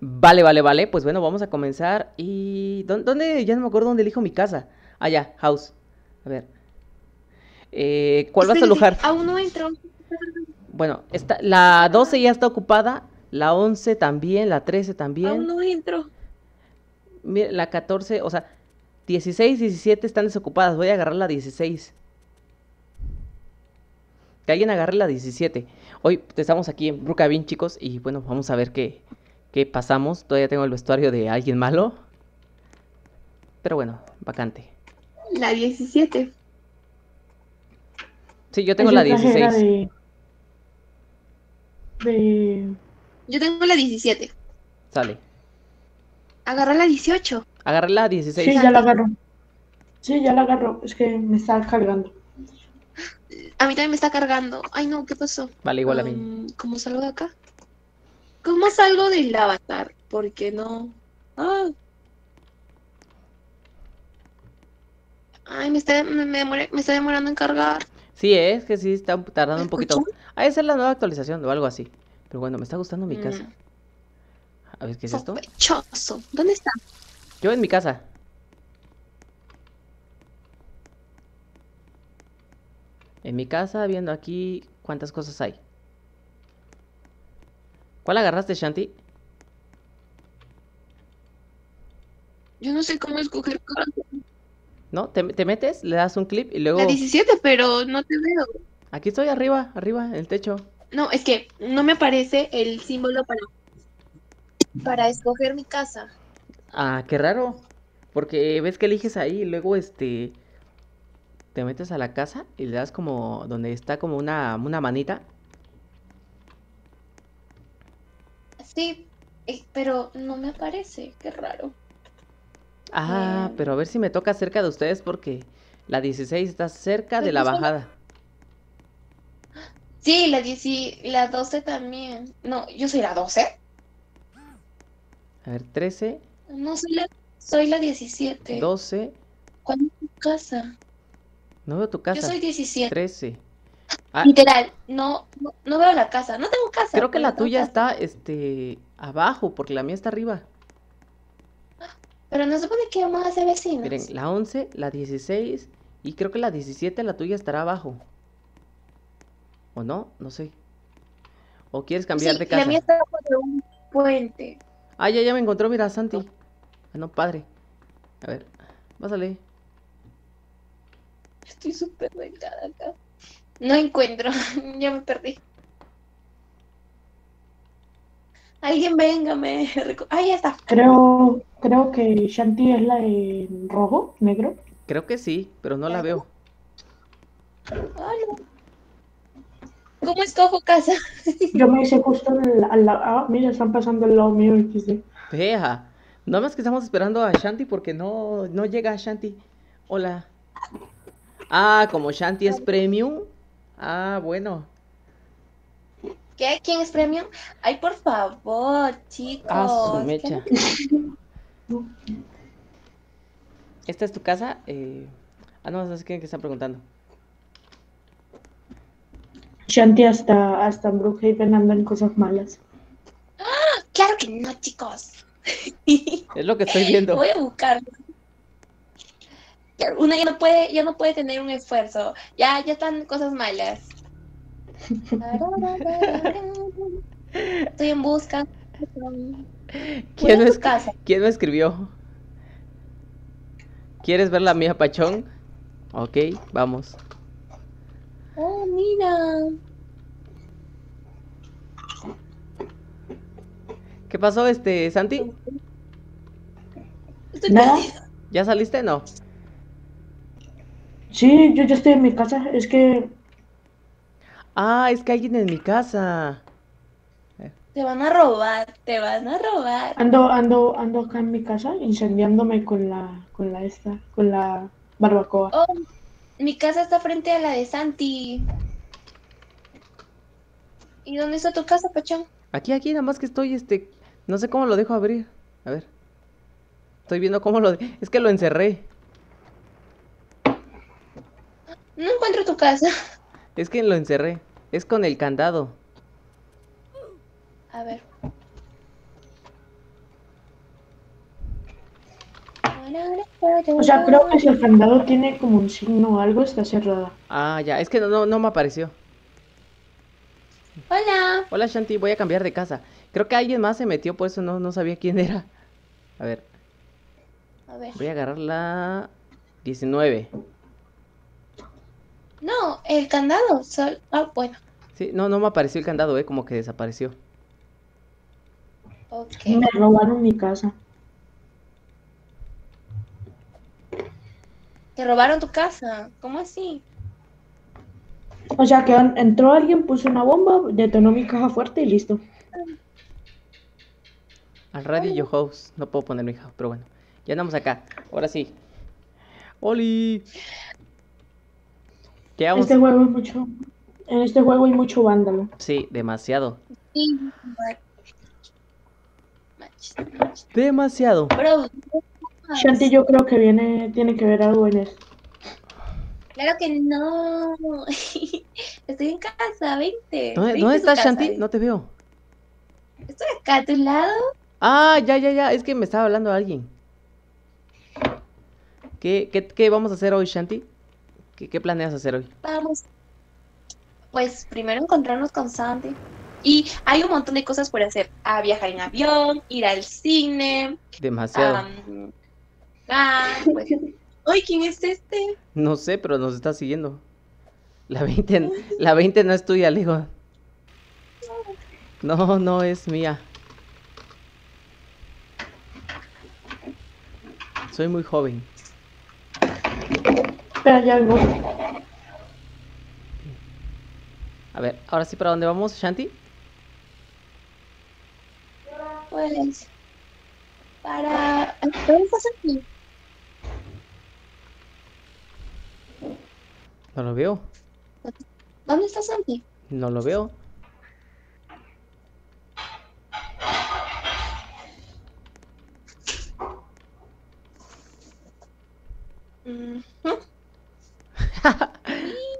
Vale, vale, vale. Pues bueno, vamos a comenzar. ¿Y dónde? Ya no me acuerdo dónde elijo mi casa. Ah, ya, house. A ver. Eh, ¿cuál vas a Espérate, alojar? Aún no entro. Bueno, está, la 12 ya está ocupada. La 11 también. La 13 Aún también. no entro. Mira, la 14, o sea, 16, 17 están desocupadas. Voy a agarrar la 16. Que alguien agarre la 17. Hoy estamos aquí en Brookhaven, chicos, y bueno, vamos a ver qué, qué pasamos. Todavía tengo el vestuario de alguien malo. Pero bueno, vacante. La 17. Sí, yo tengo la traje era 16. de... de... Yo tengo la 17. Sale. Agarra la 18. Agarré la Sí, 16. ya la agarro. Sí, ya la agarro. Es que me está cargando. A mí también me está cargando. Ay, no, ¿qué pasó? Vale, igual a mí. Um, ¿Cómo salgo de acá? ¿Cómo salgo del avatar? Porque no. Ah. Ay, me está, me, me demoré- me está demorando en cargar. Sí, es que sí está tardando ¿Me un poquito. Ha de ser la nueva actualización o algo así. Pero bueno, me está gustando mi casa. Mm, A ver, ¿qué es esto? Sospechoso. ¿Dónde está? Yo en mi casa. En mi casa, viendo aquí cuántas cosas hay. ¿Cuál agarraste, Shanti? Yo no sé cómo escoger casa. ¿No? ¿Te, te metes, le das un clip y luego... La 17, pero no te veo. Aquí estoy arriba, arriba, en el techo. No, es que no me aparece el símbolo para, para escoger mi casa. Ah, qué raro. Porque ves que eliges ahí y luego este... Te metes a la casa y le das como... Donde está como una, una manita. Sí, eh, pero no me aparece. Qué raro. Ah, Bien. pero a ver si me toca cerca de ustedes porque la 16 está cerca de la bajada. Sí, la 10, la 12 también. No, yo soy la 12. A ver, 13, No, soy la, soy la 17. 12. ¿Cuál es tu casa? No veo tu Yo casa. soy 17. 13. Ah, Literal, no, no, no veo la casa. No tengo casa. creo que la tuya casa. está este abajo porque la mía está arriba. Pero no se supone que vamos a ser vecinos. Miren, la 11, la 16 y creo que la 17, la tuya estará abajo. ¿O no? No sé. ¿O quieres cambiar Sí, de la casa? mía está bajo de un puente. Ah, ya, ya me encontró, mira, Santi. Ah, no, padre. A ver, pásale. Estoy súper delgada acá. No encuentro, ya me perdí. Alguien véngame. reco- Ah, ya está. Creo, creo que Shanti es la de rojo, negro. Creo que sí, pero no la veo. Hola. ¿Cómo escojo casa? Yo me hice justo al, lado. Ah, mira, están pasando al lado mío. Vea, no más que estamos esperando a Shanti porque no, no llega Shanti. Hola. Ah, como Shanti es premium. Ah, bueno. ¿Qué? ¿Quién es premium? Ay, por favor, chicos. Ah, su ¿qué mecha. ¿Esta es tu casa? Eh... Ah, no, no sé quién que está preguntando. Shanti hasta, hasta en Brookhaven anda en cosas malas. Claro que no, chicos. Es lo que estoy viendo. Voy a buscarlo. Uno ya no puede, ya no puede tener un esfuerzo. Ya, ya están cosas malas. Estoy en busca. ¿Quién casa. quién me escribió? ¿Quieres ver la mía, Pachón? Ok, vamos. Oh, mira. ¿Qué pasó, este, Santi? Estoy Nada. ¿Ya saliste? No. Sí, yo ya estoy en mi casa. Es que Ah, es que hay alguien en mi casa. Te van a robar, te van a robar. ando, ando, ando acá en mi casa incendiándome con la, con la esta, con la barbacoa. Oh, mi casa está frente a la de Santi. ¿Y dónde está tu casa, Pachón? Aquí, aquí, nada más que estoy, este, no sé cómo lo dejo abrir. A ver. Estoy viendo cómo lo... Es que lo encerré. No encuentro tu casa. Es que lo encerré. Es con el candado. A ver. O sea, creo que si el candado tiene como un signo o algo, está cerrada. Ah, ya. Es que no, no, no me apareció. Hola. Hola, Shanti. Voy a cambiar de casa. Creo que alguien más se metió, por eso no, no sabía quién era. A ver. A ver. Voy a agarrar la 19. No, el candado. sol- Ah, bueno. Sí, no, no me apareció el candado, eh, como que desapareció. Ok. Me robaron mi casa. Te robaron tu casa. ¿Cómo así? O sea, que entró alguien, puso una bomba, detonó mi caja fuerte y listo. Al radio house. No puedo poner mi house, pero bueno. Ya andamos acá. Ahora sí. ¡Oli! ¿Qué vamos? Este juego es mucho. En este juego hay mucho vándalo. Sí, demasiado. Sí. Demasiado. Bro, Shanti, yo creo que viene, tiene que ver algo en esto. claro que no. Estoy en casa, vente. ¿Dónde, Vente estás, casa, Shanti? ven. No te veo. Estoy acá a tu lado. Ah, ya, ya, ya. Es que me estaba hablando alguien. ¿Qué, qué, qué vamos a hacer hoy, Shanti? ¿Qué, qué planeas hacer hoy? Vamos. Pues primero encontrarnos con Sandy. Y hay un montón de cosas por hacer. A viajar en avión, ir al cine. Demasiado. ah, pues. Ay, ¿quién es este? No sé, pero nos está siguiendo. La 20, n- la 20 no es tuya, Lego. No, no es mía. Soy muy joven. Pero ya vengo. A ver, ahora sí, ¿para dónde vamos, Shanti? Pues. Para. ¿Dónde estás aquí? No lo veo. ¿Dónde está Santi? No lo veo. Mm,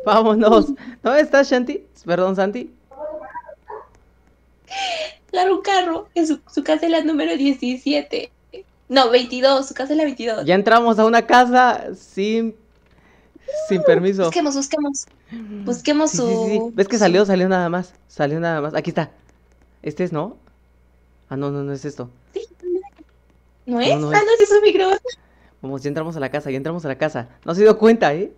Vámonos. ¿Dónde estás, Shanti? Perdón, Santi. Claro, un carro. En su, su casa es la número 17. No, 22. Su casa es la 22. Ya entramos a una casa sin sin permiso. Busquemos, busquemos. Busquemos Sí, su. sí, sí, sí. ¿Ves que salió? Salió nada más. Salió nada más. Aquí está. Este es, ¿no? Ah, no, no, no es esto. ¿No es? no ah, es. no, es su micrófono. Vamos, ya entramos a la casa, ya entramos a la casa. No se dio cuenta, ¿eh?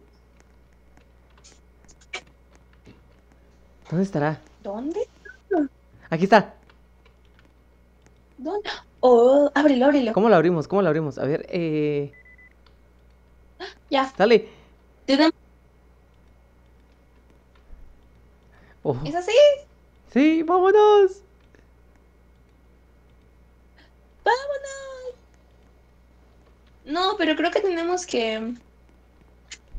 ¿Dónde estará? ¿Dónde? Aquí está. ¿Dónde? Oh, ábrelo, ábrelo. ¿Cómo la abrimos? ¿Cómo la abrimos? A ver, eh... Ya. Dale. ¿Te dan- Oh, ¿Es así? sí, vámonos. ¡Vámonos! No, pero creo que tenemos que.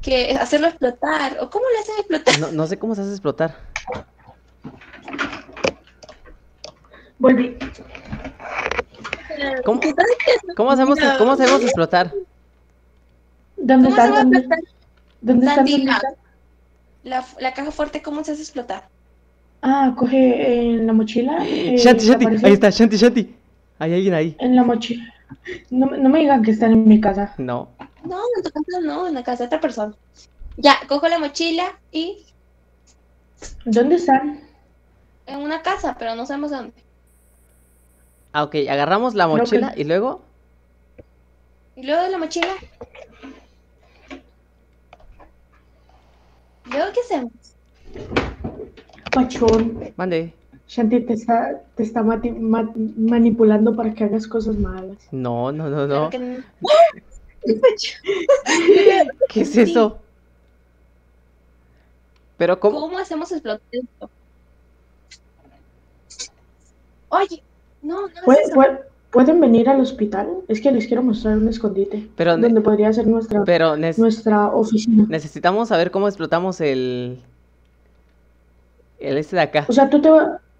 que hacerlo explotar. ¿O cómo lo hacen explotar? No, no sé cómo se hace explotar. Volví. ¿Cómo, cómo hacemos, No. cómo hacemos explotar? ¿Dónde a ¿Dónde, explotar? dónde ¿Dónde la, la, la caja fuerte, ¿cómo se hace explotar? Ah, coge en la mochila. eh, Shanti, Shanti, aparece ahí está, Shanti, Shanti. Hay alguien ahí. En la mochila. No, me- no me digan que están en mi casa. No. No, en tu casa no, en la casa de otra persona. Ya, cojo la mochila y ¿Dónde están? en una casa, pero no sabemos dónde. Ah, ok, agarramos la que- mochila y luego... Y luego de la mochila. ¿Luego qué hacemos? Pachón. Mande. Shanti te está, te está ma- manipulando para que hagas cosas malas. No, no, no, Claro no. que no. ¿Qué es eso? Pero ¿cómo? ¿Cómo hacemos explotar esto? Oye, no, no es ¿Pue- eso. pue- ¿Pueden venir al hospital? Es que les quiero mostrar un escondite. Pero donde podría ser nuestra, Pero nuestra oficina. necesitamos saber cómo explotamos el... El este de acá. O sea, tú te,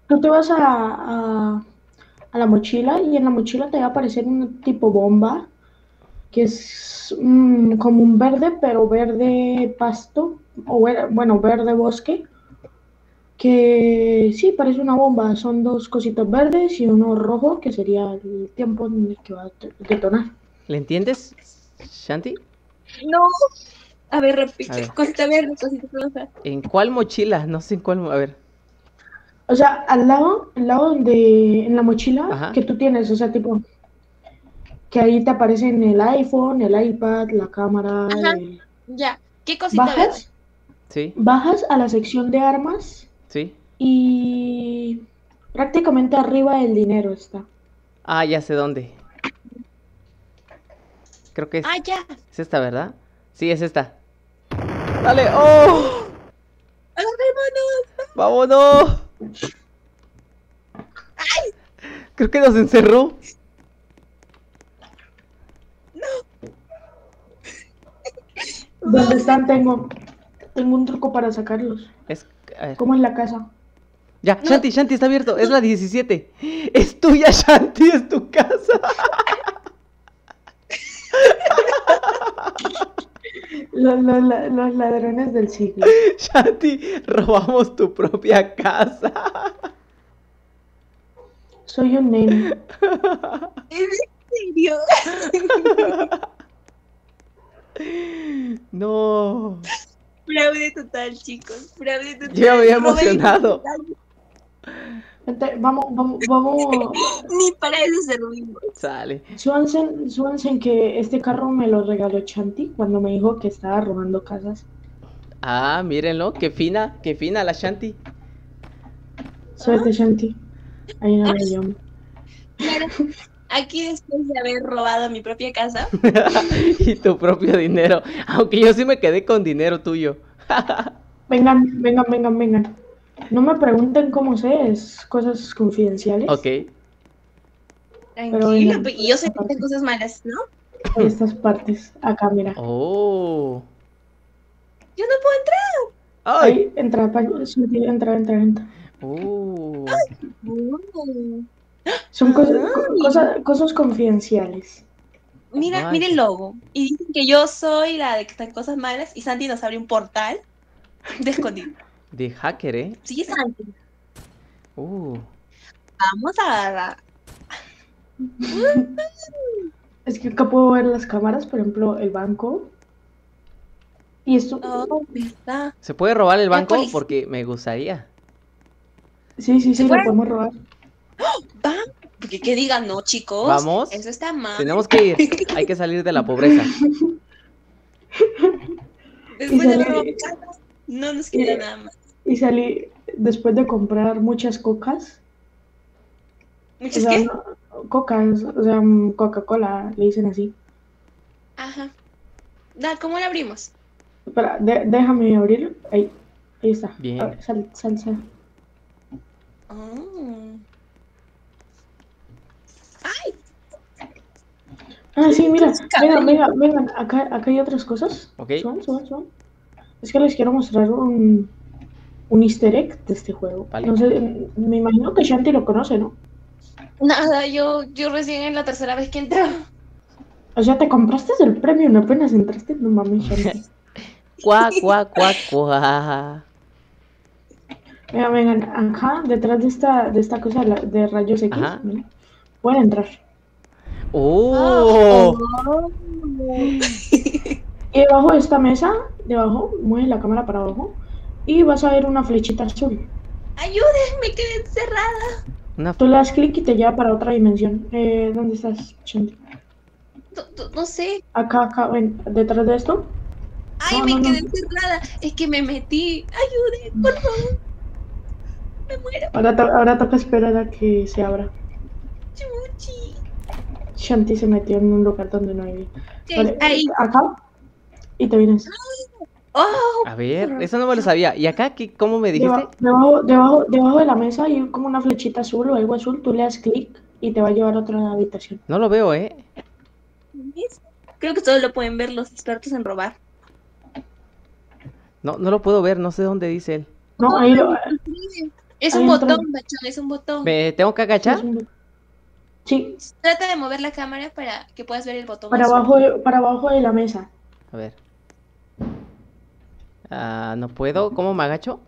tú te vas a, a, a la mochila y en la mochila te va a aparecer un tipo bomba que es mm, como un verde, pero verde pasto, o ver- bueno, verde bosque, que sí, parece una bomba. Son dos cositos verdes y uno rojo, que sería el tiempo en el que va a detonar. ¿Le entiendes, ¿Shanti? No. A ver, repite. A ver. Cosita verde, cosita rosa. ¿En cuál mochila? No sé en cuál. A ver. O sea, al lado, al lado de, en la mochila Ajá. que tú tienes, o sea, tipo, que ahí te aparecen el iPhone, el iPad, la cámara, Ajá. el- Ya. ¿Qué cosita bajas, Sí, bajas a la sección de armas sí. y prácticamente arriba del dinero está. Ah, ya sé dónde. Creo que es, Ah, ya. es esta, ¿verdad? Sí, es esta. ¡Dale! ¡Oh! Agarrémonos. ¡Vámonos! Creo que nos encerró. ¿Dónde están? Tengo, tengo un truco para sacarlos. Es. Como en la casa. Ya, No. Shanti, Shanti está abierto. Es la 17. Es tuya, Shanti, es tu casa. Los, los- los ladrones del siglo. Shanti, robamos tu propia casa. Soy un nene. ¿En serio? No. Fraude total, chicos. Fraude total. Yo me había emocionado. Vamos, vamos, vamos. Ni para eso servimos. Sale. Súbanse, súbanse en que este carro me lo regaló Chanti cuando me dijo que estaba robando casas. Ah, mírenlo, qué fina, qué fina la Shanti. Suerte, Chanti. Ahí no me llamo. Claro. Aquí después de haber robado mi propia casa, y tu propio dinero. Aunque yo sí me quedé con dinero tuyo. Vengan, vengan, vengan, vengan. No me pregunten cómo sé, es cosas confidenciales. Ok. tranquilo. pues, y yo sé que cosas malas, ¿no? En estas partes. Acá, mira. Oh. Yo no puedo entrar. Ay. Ahí, entra, entra, entra, entra. Oh. Mm. Son cosas, co- cosas, cosas confidenciales. Mira, Ay. mira el logo. Y dicen que yo soy la de que están cosas malas y Santi nos abre un portal de escondido. De hacker, ¿eh? Sí, Santi. Uh. Vamos a agarrar. Es que acá puedo ver las cámaras, por ejemplo, el banco. Y esto, Oh. ¿Se puede robar el banco? Porque me gustaría. sí, sí, sí, lo podemos robar. Porque que digan, no, chicos. Vamos. Eso está mal. Tenemos que ir. Hay que salir de la pobreza. Después de robar no nos queda y- nada más. Y salí después de comprar muchas cocas. O ¿Muchas sea, qué? no- cocas, o sea, mm, Coca-Cola, le dicen así. Ajá. Da, ¿cómo la abrimos? Espera, de- déjame abrir. Ahí, ahí está. Bien. Ver, sal, sal, sal. Ah, sí, mira, vengan, vengan, vengan, acá, acá hay otras cosas. Ok. Suban, suban, suban. Es que les quiero mostrar un, un easter egg de este juego. Vale. No sé, mm, me imagino que Shanti lo conoce, ¿no? Nada, yo, yo recién en la tercera vez que entro. O sea, te compraste el premio, no apenas entraste, no mames, Shanti. Cuá, cuá, cuá, cuá. Vengan, vengan, acá, detrás de esta, de esta cosa de rayos X, Ajá. Mira, pueden entrar. Oh. Y debajo de esta mesa, debajo, mueve la cámara para abajo, y vas a ver una flechita azul. Ayúdenme, quedé encerrada. Una Tú le das clic y te lleva para otra dimensión. Eh, ¿Dónde estás, Shanti? No, no- no sé. Acá, acá, ven, detrás de esto. Ay, No, me no, no. quedé encerrada. Es que me metí. Ayuden, por favor. Me muero. Ahora, to- ahora toca esperar a que se abra. Chuchi. Shanti se metió en un lugar donde no hay. Vale, ahí. Acá. Y te vienes. Oh, A ver, eso no me lo sabía. ¿Y acá qué, cómo me dijiste? Deba- debajo, debajo, debajo de la mesa hay como una flechita azul o algo azul. Tú le das clic y te va a llevar a otra habitación. No lo veo, ¿eh? Creo que solo lo pueden ver los expertos en robar. No, no lo puedo ver, no sé dónde dice él. No, ahí lo. Es Ahí un entra. botón, bachón, es un botón. ¿Me tengo que agachar? Sí, Trata de mover la cámara para que puedas ver el botón. para abajo, de- para abajo de la mesa. A ver. Ah, no puedo. ¿Cómo me agacho?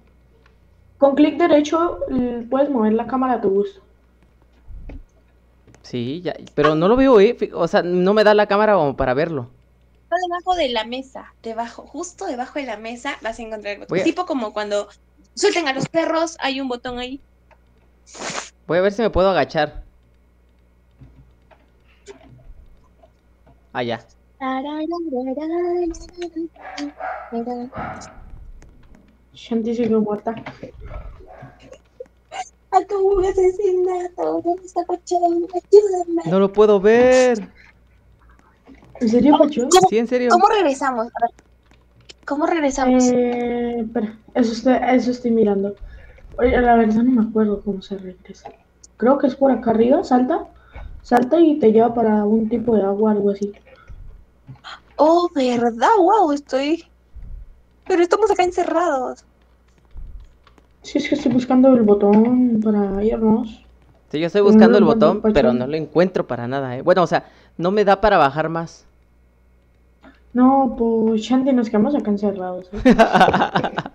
Con clic derecho puedes mover la cámara a tu gusto. Sí, ya. Pero no lo veo, ¿eh? O sea, no me da la cámara como para verlo. debajo de la mesa, debajo, justo debajo de la mesa vas a encontrar el botón. A- Tipo como cuando suelten a los perros, hay un botón ahí. Voy a ver si me puedo agachar. Ah, ya. Shanti se quedó muerta. Acabo asesinato, ¿dónde está Pachón? Ayúdame. No lo puedo ver. ¿En serio, Pacho? ¿Cómo, Sí, en serio. cómo regresamos? A ver, ¿Cómo regresamos? Eh, espera, eso, está- eso estoy mirando. Oye, la verdad no me acuerdo cómo se regresa. Creo que es por acá arriba, salta. Salta y te lleva para un tipo de agua, algo así. Oh, ¿verdad? Wow, estoy... Pero estamos acá encerrados. Sí, es que estoy buscando el botón para irnos. Sí, yo estoy buscando el botón, pero no lo encuentro para nada, ¿eh? Bueno, o sea, no me da para bajar más. No, pues Shanti, nos quedamos acá encerrados. ¿eh?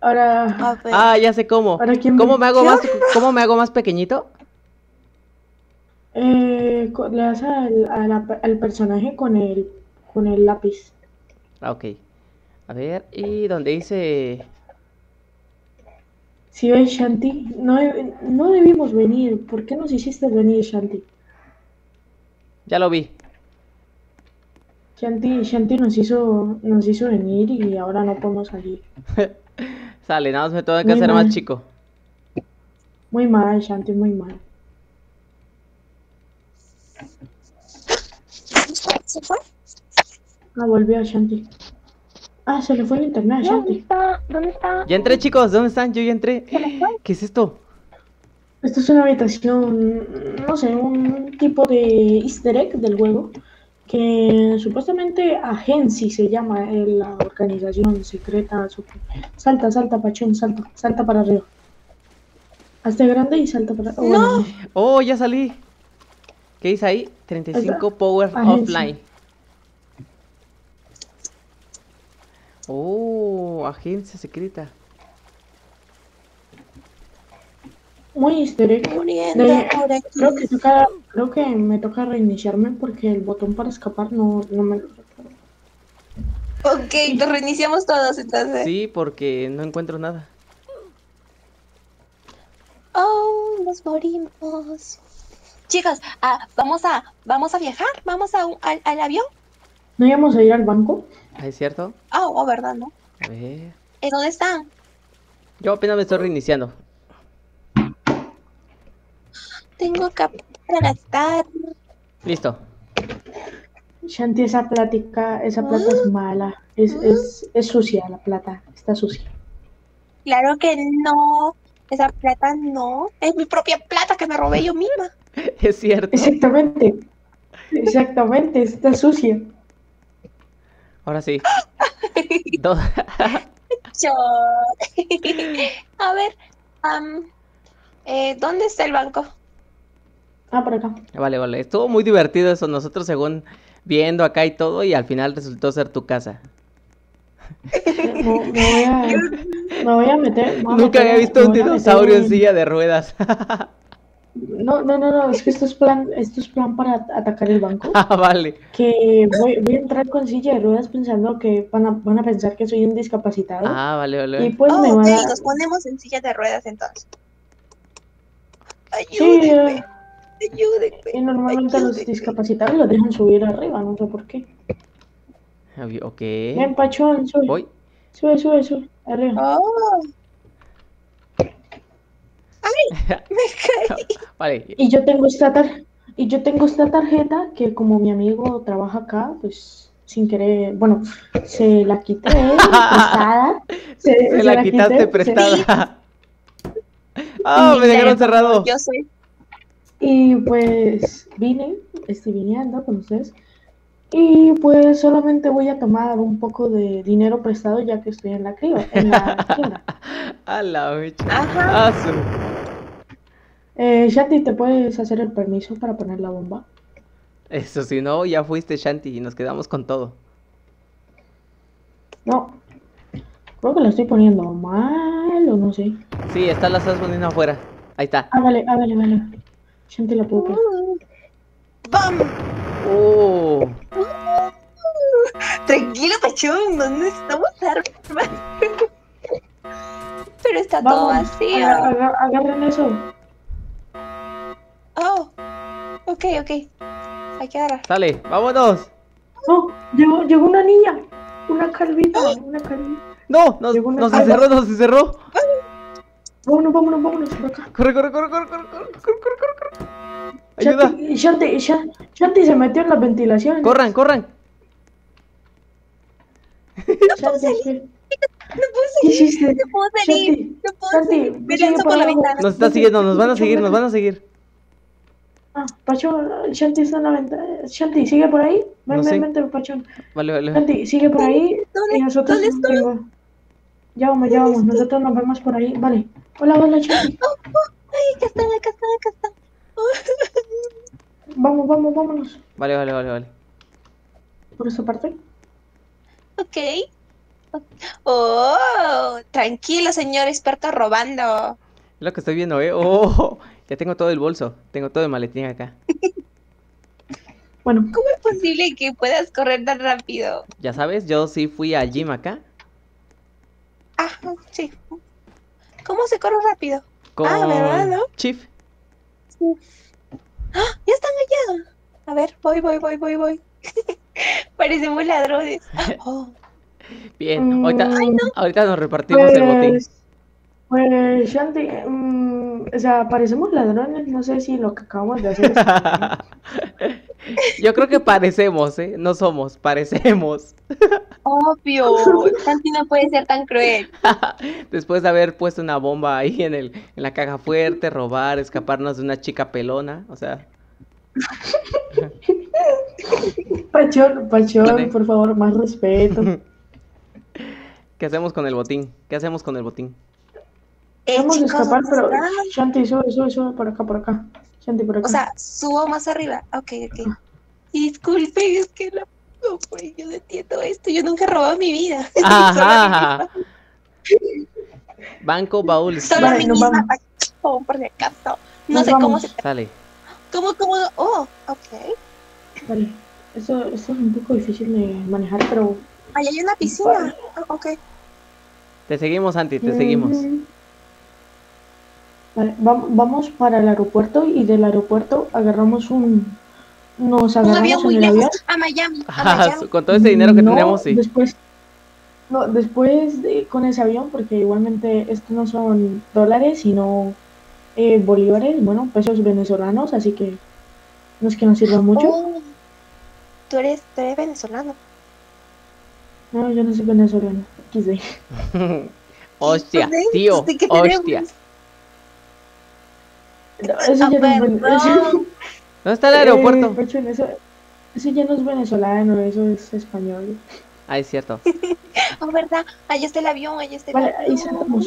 Ahora. Ah, ya sé cómo. ahora quién ¿Cómo me hago ¿Qué más, cómo me hago más pequeñito? Eh, le das al, al personaje con el, con el lápiz. Ah, ok. A ver, y donde dice... Si ves, Shanti, no, no debimos venir. ¿Por qué nos hiciste venir, Shanti? Ya lo vi. Shanti, Shanti nos hizo, nos hizo venir y ahora no podemos salir. Sale, nada más me tengo que Muy hacer mal. más chico. Muy mal, Shanti, muy mal. ¿Se fue? Ah, volvió Shanti. Ah, se le fue el internet a ¿Dónde Shanti. está? ¿Dónde está? Ya entré, chicos. ¿Dónde están? Yo ya entré. ¿Qué es esto? Esto es una habitación, no sé, un tipo de easter egg del juego que supuestamente Agency se llama eh, la organización secreta. Salta, salta, Pachón, salta, salta para arriba. Hazte grande y salta para oh, bueno, no. Oh, ya salí. ¿Qué dice ahí? 35 power offline. Oh, agencia secreta. Muy De- aquí. creo que toca, creo que me toca reiniciarme porque el botón para escapar no, no me lo recuerdo. Ok, nos reiniciamos todos entonces. Sí, porque no encuentro nada. Oh, nos morimos. Chicos, ah, vamos a vamos a viajar, vamos a un- al, al avión. ¿No íbamos a ir al banco? Ah, ¿Es cierto? Ah, oh, verdad, ¿no? A ver. ¿Eh, ¿Dónde están? Yo apenas me estoy reiniciando. Tengo que gastar. Listo. Shanti, esa plática, esa plata es mala. Es, es, es sucia la plata, está sucia. Claro que no. Esa plata no. Es mi propia plata que me robé yo misma. Es cierto. Exactamente. Exactamente, está sucia. Ahora sí. Yo. a ver, eh, ¿dónde está el banco? Ah, por acá. Vale, vale. Estuvo muy divertido eso. Nosotros según viendo acá y todo y al final resultó ser tu casa. Me, me voy a, me voy a meter. me voy a Nunca meter- había visto un dinosaurio en en- silla de ruedas. No, no, no, no, es que esto es plan, esto es plan para atacar el banco. ah, vale. Que voy, voy a entrar con silla de ruedas pensando que van a, van a pensar que soy un discapacitado. Ah, vale, y vale. pues Oh, me van a. nos ponemos en silla de ruedas entonces. Sí, Ayúdenme, eh, ayúdenme. y normalmente los discapacitados los dejan subir arriba, no sé por qué. Ok. Ven, Pachón, sube. Voy. Sube, sube, sube. Arriba. Oh. ¡Ay! Me caí. Vale. Y yo tengo esta tar- y yo tengo esta tarjeta que como mi amigo trabaja acá, pues sin querer, bueno, se la quité prestada. Se, Se se la quitaste quité, prestada. Ah, me Y dejaron cerrado. Yo soy. Y pues vine, estoy viniendo con ustedes. Y pues solamente voy a tomar un poco de dinero prestado ya que estoy en la criba, en la tienda. A la mecha. Ajá. Ah, su- Eh, Shanti, ¿te puedes hacer el permiso para poner la bomba? Eso si no, ya fuiste Shanti y nos quedamos con todo. No. Creo que lo estoy poniendo mal o no sé. Sí, está la estás poniendo afuera. Ahí está. Ah, vale, ah, vale, vale. Shanti la puedo poner. ¡Bam! Oh, Tranquilo, Pachón, no necesitamos armas. Pero está todo vacío. aga- aga- agarren eso. Oh, ok, ok. Hay que agarrar. Sale, vámonos. No, llegó, llegó una niña. Una calvita, una calvita. No, nos, una nos calva. encerró, nos encerró. Vámonos, vámonos, vámonos por acá. Corre, corre, corre, corre, corre, corre, corre, corre, corre. Ayuda. Shanti, Shanti, Shan- Shanti se metió en la ventilación. Corran, corran. Shanti, ¿qué? No puedo ¿Qué salir, hiciste? no puedo salir, Shanti, no puedo salir. Me sigue lanzo por la ventana. Nos está siguiendo, nos van a seguir, nos van a seguir. Ah, Pachón, Shanti está en la ventana. Shanti, sigue por ahí. Ven, No ven, vente, Pachón. Vale, vale. Shanti, sigue por ahí. ¿Dónde? Y nosotros. ¿Dónde estoy? digo, ya vamos, ya vamos. Nosotros nos vemos por ahí. Vale. Hola, hola, Shanti. Oh, oh, ay, acá está, acá está, acá está. Vamos, vamos, vámonos. Vale, vale, vale, vale. Por esa parte. Ok. Oh, tranquilo, señor experto robando. Es lo que estoy viendo, eh. Oh, ya tengo todo el bolso. Tengo todo el maletín acá. Bueno, ¿Cómo es posible que puedas correr tan rápido? Ya sabes, yo sí fui al gym acá. Ah, sí. ¿Cómo se corre rápido? Con Ah, ¿verdad, no? Chief. ¡Ah! ¡Ya están allá! A ver, voy, voy, voy, voy, voy. Parecemos ladrones. Oh, Bien, ahorita, Mm, ahorita nos repartimos el botín. Pues, Shanti, mm, o sea, parecemos ladrones. No sé si lo que acabamos de hacer es Yo creo que parecemos, ¿eh? No somos, parecemos. obvio. Santi no puede ser tan cruel. Después de haber puesto una bomba ahí en, el, en la caja fuerte, robar, escaparnos de una chica pelona, o sea, Pachón, Pachón, ¿Dónde? por favor, más respeto. ¿qué hacemos con el botín? ¿Qué hacemos con el botín? Vamos a escapar, ¿dónde pero están? Shanti, sube, sube, sube por acá, por acá. Shanti, por acá. O sea, subo más arriba. Ok, ok. Disculpe, es que la... No, pues, yo no entiendo esto. Yo nunca he robado en mi vida. Ajá. Banco baúl. Solo Vale, mi misma vamos. Pachón, por si acaso. No Nos sé cómo se... Sale. ¿Cómo, cómo? Oh, ok. Vale. Esto, esto es un poco difícil de manejar, pero. Ahí hay una piscina. Ah, ok. Te seguimos, Santi, te seguimos. Vale, vam- vamos para el aeropuerto y del aeropuerto agarramos un. Nos Un agarramos avión muy en el avión. A Miami. A Miami. con todo ese dinero que No, tenemos, sí. Después, no, después de- con ese avión, porque igualmente estos no son dólares, sino eh, bolívares, bueno, pesos venezolanos, así que no es que nos sirva mucho. Oh, tú eres, tú eres venezolano. No, yo no soy venezolano. Hostia, tío, hostia. No, eso Ah, ya no es ven- perdón. eso- ¿Dónde está el Eh, aeropuerto? Pachón, eso, eso ya no es venezolano, eso es español. Ah, es cierto. Oh, ¿verdad? Allá está el avión, allá está el Vale, avión. ahí saltamos.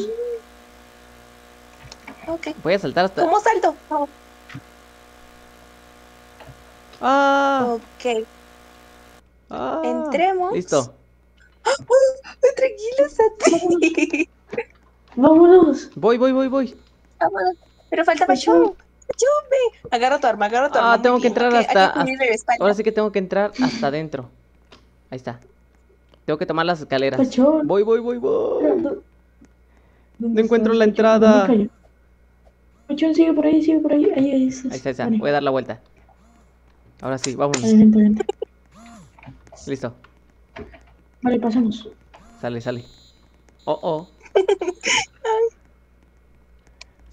Ok. Voy a saltar hasta. ¿Cómo salto? Oh, ¡Ah! ok. ah. Entremos. Listo. Tranquilo, Santi. Vámonos. Voy, voy, voy, voy. Vámonos. Pero falta Pachón. Pachón, ve. Agarra tu arma, agarra tu Ah, arma. muy tengo que entrar hasta-. Ahora sí que tengo que entrar hasta adentro. Ahí está. Tengo que tomar las escaleras. Pachón. Voy, voy, voy, voy. ¿Dónde No encuentro la entrada. Pachón, sigue por ahí, sigue por ahí. Ahí, ahí. Ahí está, ahí está. Voy a dar la vuelta. Ahora sí, vámonos. Vale, vente, vente. Listo. Vale, pasamos. Sale, sale. Oh, oh.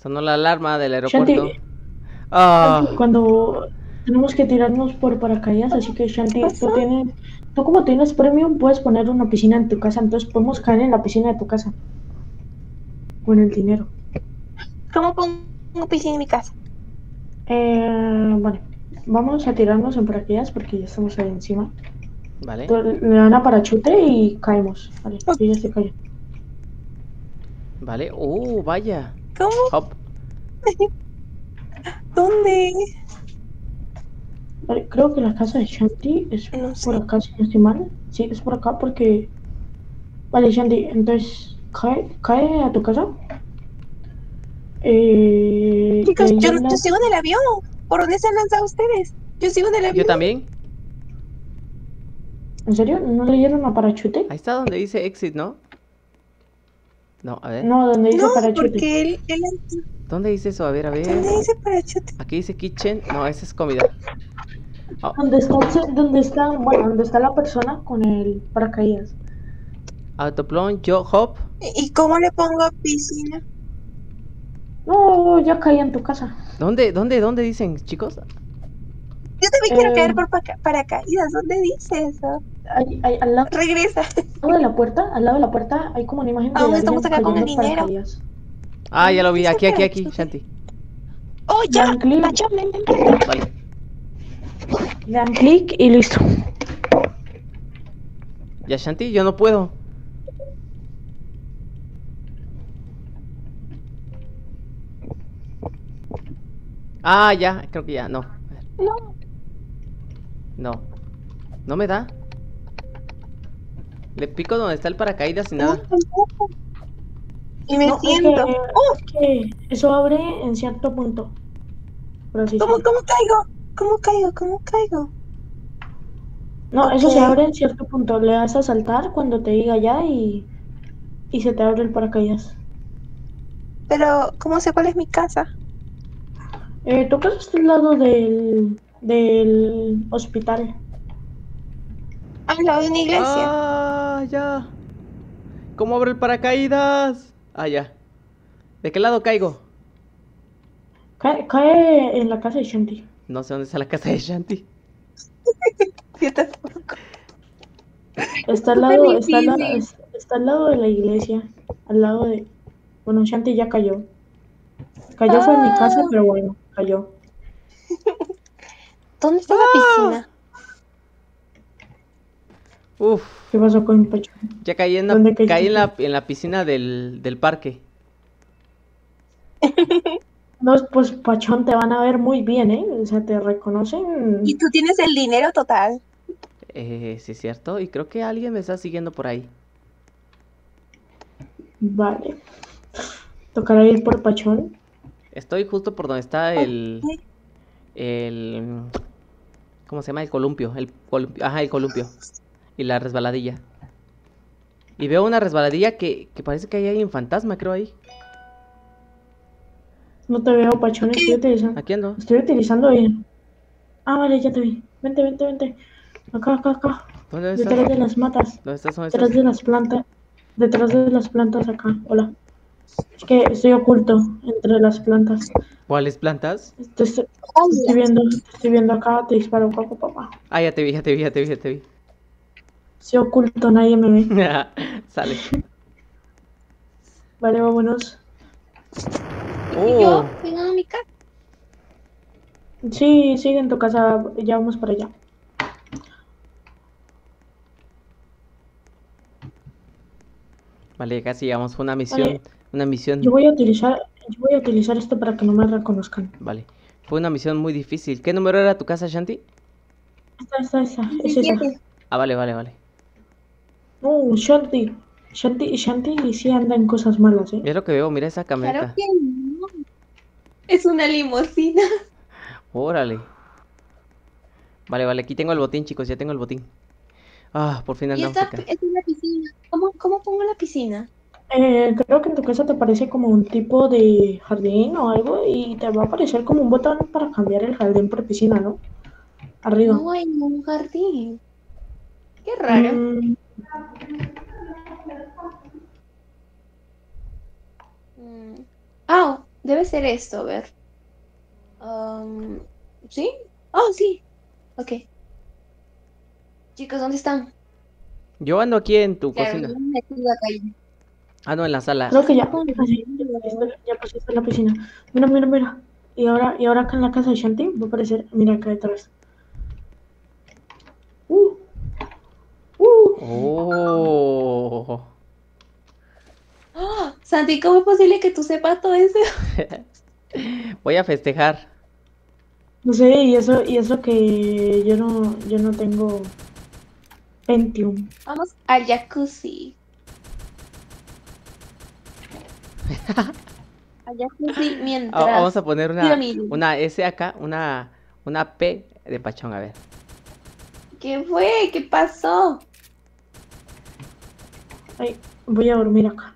Sonó la alarma del aeropuerto. Shanti. Ah, Cuando tenemos que tirarnos por paracaídas, así que Shanti, tú tienes, tú como tienes premium puedes poner una piscina en tu casa, entonces podemos caer en la piscina de tu casa. Con el dinero. ¿Cómo pongo piscina en mi casa? Eh, vale, vamos a tirarnos en paracaídas porque ya estamos ahí encima. vale. Le dan a parachute y caemos. Vale, sí, ya se cayó. Vale. Uh, vaya. ¿Cómo? Hop. ¿Dónde? Vale, creo que la casa de Shanti es No sé. por acá, si no estoy mal. Sí, es por acá porque... Vale, Shanti, entonces, cae, cae a tu casa. Eh, Chicos, ahí yo, habla- yo sigo en el avión. ¿Por dónde se han lanzado ustedes? Yo sigo en el avión. Yo también. ¿En serio? ¿No leyeron a parachute? Ahí está donde dice exit, ¿no? No, a ver. No, donde dice No, parachute. porque él, él ¿Dónde dice eso? A ver, a ver. ¿dónde dice parachute? Aquí dice kitchen. No, esa es comida. Oh, ¿Dónde está, dónde está, bueno, dónde está la persona con el paracaídas? autoplon, yo, hop. ¿Y cómo le pongo piscina? No, ya caí en tu casa. ¿Dónde, dónde, dónde dicen, chicos? También quiero Eh. caer por paca- paracaídas. ¿Dónde dice eso? Ahí- ahí, al lado Regresa. de la puerta, al lado de la puerta hay como una imagen de Aún estamos acá con el dinero. Ah, ya lo vi. Aquí, aquí, aquí. Shanti. ¡Oh, ya! Dan clic. Macho, ven, ven, ven. Vale. Le dan clic y listo. Ya, Shanti, yo no puedo. Ah, ya, creo que ya, no. No. No. No me da. Le pico donde está el paracaídas y nada. Y me No, es siento. que- ¡Oh! es que eso abre en cierto punto. Pero sí, ¿Cómo. ¿Cómo caigo? ¿Cómo caigo? ¿Cómo caigo? No, eso se abre en cierto punto. Le das a saltar cuando te diga ya y, y se te abre el paracaídas. Pero, ¿cómo sé cuál es mi casa? Eh, tu casa está al lado del, del hospital. Al lado de una iglesia. Ah, ya. ¿Cómo abro el paracaídas? Ah, ya. ¿De qué lado caigo? Cae, cae en la casa de Shanti. No sé dónde está la casa de Shanti. Está al lado, está al lado, está al lado de la iglesia. Al lado de. Bueno, Shanti ya cayó. Cayó fue en mi casa, Ah. pero bueno, cayó. ¿Dónde está la piscina? Uf, ¿Qué pasó con Pacho? ya caí en la, caí en la, en la piscina del, del parque. No, pues Pachón te van a ver muy bien, ¿eh? O sea, te reconocen. Y tú tienes el dinero total. Eh, sí es cierto. Y creo que alguien me está siguiendo por ahí. Vale. Tocará ir por Pachón. Estoy justo por donde está el... El... ¿Cómo se llama? El columpio. El columpio. Ajá, el columpio. Y la resbaladilla. Y veo una resbaladilla que, que parece que hay alguien fantasma, creo ahí. No te veo, Pachón. Estoy utilizando. Aquí ando. Estoy utilizando bien. Ah, vale, ya te vi. Vente, vente, vente. Acá, acá, acá. ¿Dónde Detrás estás? de las matas. ¿Dónde estás? ¿Dónde Detrás estás? de las plantas. Detrás de las plantas acá. Hola. Es que estoy oculto entre las plantas. ¿Cuáles plantas? Te estoy, te estoy viendo, te estoy viendo acá, te disparo, papá, papá. Ah, ya te vi, ya te vi, ya te vi, ya te vi. Estoy oculto, nadie me ve. Sale. Vale, vámonos. Y yo, Oh, vengo a mi casa. Sí, sigue en tu casa, ya vamos para allá. vale, casi llegamos. Fue una misión. Vale. Una misión. Yo voy a utilizar, yo voy a utilizar esto para que no me reconozcan. Vale. Fue una misión muy difícil. ¿Qué número era tu casa, Shanti? Esta, esta, esta, es esa. 17. Ah, vale, vale, vale. No, Shanti. Shanti, Shanti sí anda en cosas malas, ¿eh? Mira lo que veo, mira esa Claro camioneta. que no. Es una limusina. Órale. Vale, vale, aquí tengo el botín, chicos, ya tengo el botín. Ah, por fin Y andamos esta acá. es una piscina. ¿Cómo, ¿Cómo pongo la piscina? Eh, creo que en tu casa te parece como un tipo de jardín o algo y te va a aparecer como un botón para cambiar el jardín por piscina, ¿no? Arriba. No hay un jardín. Qué raro. Mm, Mm. Ah, debe ser esto, a ver. Um, ¿Sí? Oh, sí. Ok. Chicos, ¿dónde están? Yo ando aquí en tu Claro, cocina. Me metí en la sala. creo que ya, ya pusiste la piscina. Mira, mira, mira. Y ahora, y ahora acá en la casa de Shanti va a aparecer, mira acá detrás. Uh. Uh. Oh. ¡Ah! Santi, ¿cómo es posible que tú sepas todo eso? Voy a festejar. No sé, y eso, y eso que yo no, yo no tengo Pentium. Vamos al jacuzzi. al jacuzzi mientras. Ah, vamos a poner una, una S acá, una, una P de pachón, a ver. ¿Qué fue? ¿Qué pasó? Ay, voy a dormir acá.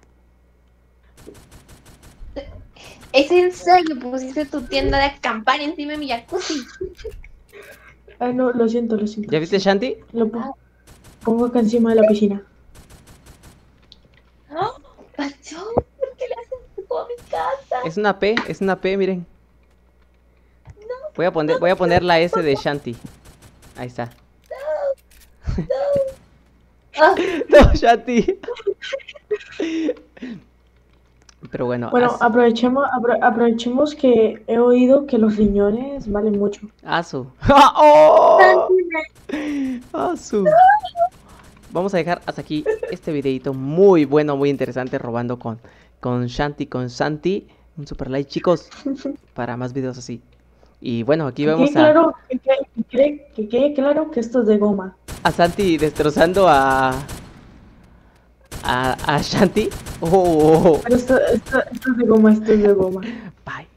¿Es en serio? Pusiste tu tienda de acampar encima de mi jacuzzi. Ay, no, lo siento, lo siento. ¿Ya viste Shanti? Lo pongo, pongo acá encima de la piscina. ¿No? ¿Pacho? ¿Por qué le haces Es una P, es una P, miren. Voy a poner, voy a poner la S de Shanti. Ahí está. Ah, No, Shanti. Pero bueno, Bueno, as- aprovechemos, apro- aprovechemos que he oído que los riñones valen mucho. Asu. ¡Oh! Asu. Vamos a dejar hasta aquí este videito muy bueno, muy interesante, robando con, con Shanti, con Santi. Un super like, chicos, para más videos así. Y bueno, aquí Que quede a, claro, que, quede- que quede- que quede claro que esto es de goma. a Santi destrozando a. a, a Shanti. Oh, Pero esto, esto, esto es de goma, esto es de goma. bye.